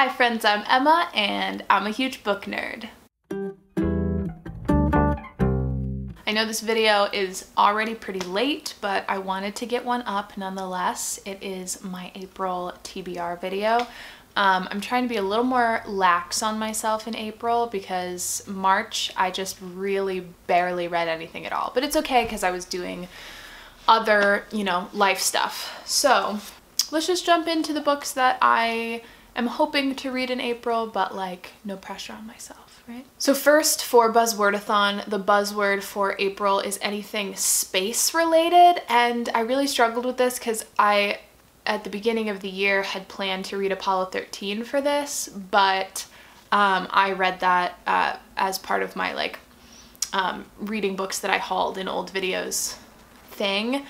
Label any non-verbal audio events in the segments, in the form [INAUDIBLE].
Hi friends, I'm Emma and I'm a huge book nerd. I know this video is already pretty late, but I wanted to get one up nonetheless. It is my April TBR video. Um, I'm trying to be a little more lax on myself in April because March I just really barely read anything at all. But it's okay because I was doing other, you know, life stuff. So let's just jump into the books that I am hoping to read in April, but like no pressure on myself, right? So first for Buzzwordathon, the buzzword for April is anything space related. And I really struggled with this because I, at the beginning of the year, had planned to read Apollo 13 for this, but um, I read that uh, as part of my like um, reading books that I hauled in old videos thing.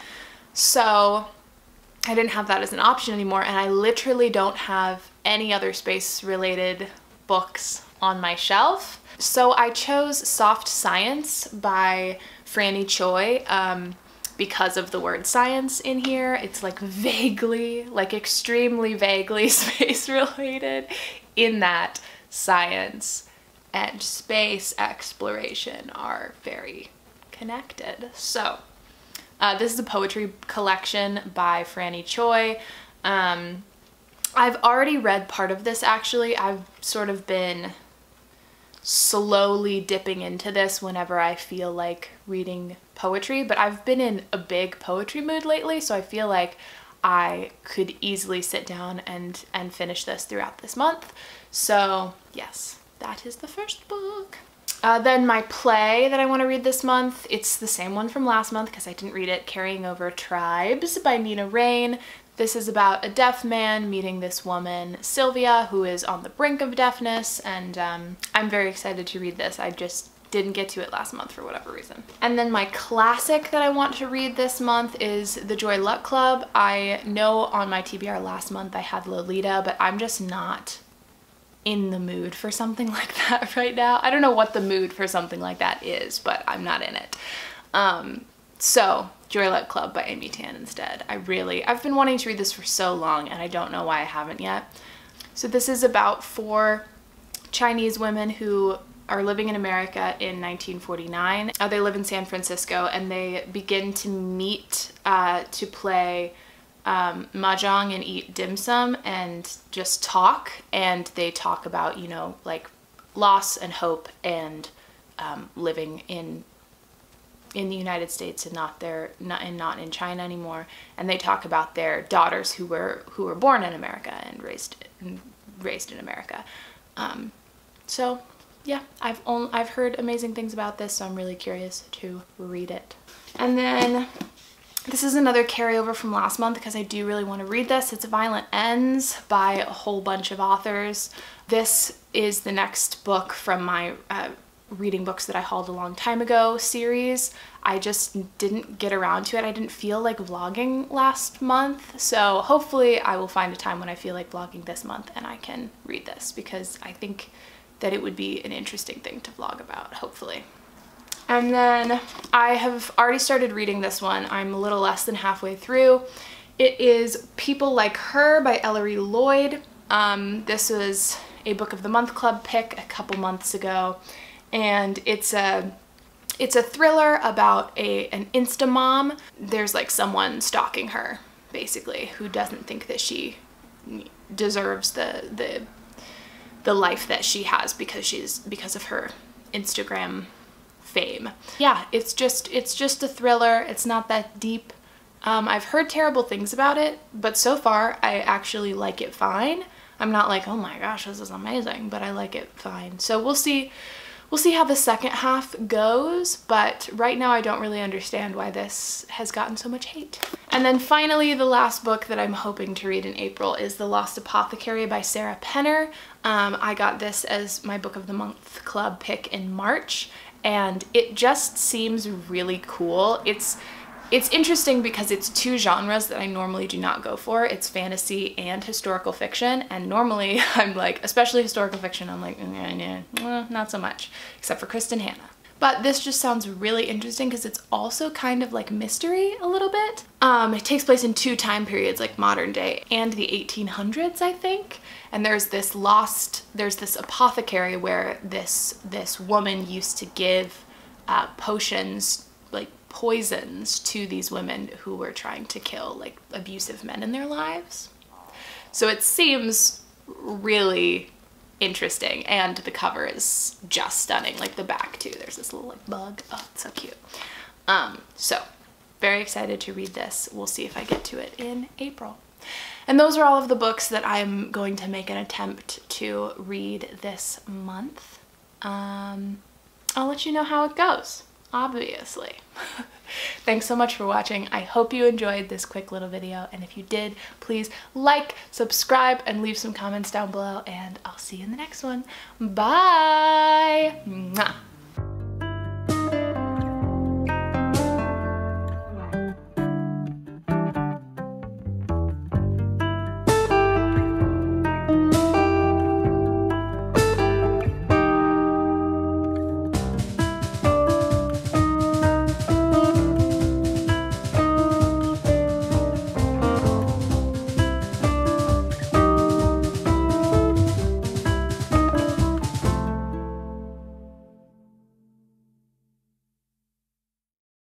So I didn't have that as an option anymore and I literally don't have any other space related books on my shelf. So I chose Soft Science by Franny Choi um, because of the word science in here. It's like vaguely, like extremely vaguely [LAUGHS] space related in that science and space exploration are very connected. So uh, this is a poetry collection by Franny Choi. Um, I've already read part of this actually. I've sort of been slowly dipping into this whenever I feel like reading poetry, but I've been in a big poetry mood lately, so I feel like I could easily sit down and, and finish this throughout this month. So yes, that is the first book. Uh, then my play that I want to read this month, it's the same one from last month because I didn't read it, Carrying Over Tribes by Nina Raine. This is about a deaf man meeting this woman, Sylvia, who is on the brink of deafness, and um, I'm very excited to read this. I just didn't get to it last month for whatever reason. And then my classic that I want to read this month is The Joy Luck Club. I know on my TBR last month I had Lolita, but I'm just not in the mood for something [LAUGHS] like that right now. I don't know what the mood for something like that is, but I'm not in it. Um, so Joy Luck Club by Amy Tan instead. I really, I've been wanting to read this for so long and I don't know why I haven't yet. So this is about four Chinese women who are living in America in 1949. Uh, they live in San Francisco and they begin to meet uh, to play um, mahjong and eat dim sum and just talk. And they talk about, you know, like loss and hope and um, living in in the United States and not their not and not in China anymore. And they talk about their daughters who were who were born in America and raised raised in America. Um, so yeah, I've only, I've heard amazing things about this, so I'm really curious to read it. And then this is another carryover from last month because I do really want to read this. It's Violent Ends by a whole bunch of authors. This is the next book from my uh, reading books that I hauled a long time ago series. I just didn't get around to it. I didn't feel like vlogging last month. So hopefully I will find a time when I feel like vlogging this month and I can read this because I think that it would be an interesting thing to vlog about, hopefully. And then I have already started reading this one. I'm a little less than halfway through. It is People Like Her by Ellery Lloyd. Um, this was a Book of the Month Club pick a couple months ago and it's a it's a thriller about a an insta mom. There's like someone stalking her basically who doesn't think that she deserves the the the life that she has because she's because of her Instagram fame. Yeah, it's just it's just a thriller. It's not that deep. Um, I've heard terrible things about it, but so far I actually like it fine. I'm not like, oh my gosh, this is amazing, but I like it fine. So we'll see We'll see how the second half goes, but right now I don't really understand why this has gotten so much hate. And then finally, the last book that I'm hoping to read in April is The Lost Apothecary by Sarah Penner. Um, I got this as my Book of the Month Club pick in March, and it just seems really cool. It's it's interesting because it's two genres that I normally do not go for. It's fantasy and historical fiction, and normally [LAUGHS] I'm like, especially historical fiction, I'm like, mm, nah, nah, mm, not so much, except for Kristin Hannah. But this just sounds really interesting because it's also kind of like mystery a little bit. Um, it takes place in two time periods, like modern day and the 1800s, I think. And there's this lost, there's this apothecary where this this woman used to give uh, potions, like poisons, to these women who were trying to kill like abusive men in their lives. So it seems really interesting and the cover is just stunning like the back too. There's this little like bug. Oh it's so cute. Um so very excited to read this. We'll see if i get to it in april. And those are all of the books that i'm going to make an attempt to read this month. Um i'll let you know how it goes obviously [LAUGHS] Thanks so much for watching. I hope you enjoyed this quick little video. And if you did, please like, subscribe, and leave some comments down below. And I'll see you in the next one. Bye! Mwah.